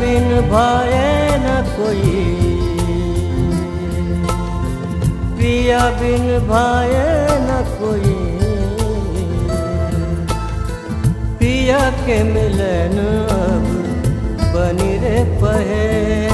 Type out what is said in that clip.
बिन भाए न कोई पिया बिन भाए न कोई पिया के मिलन अब बनी रे पहे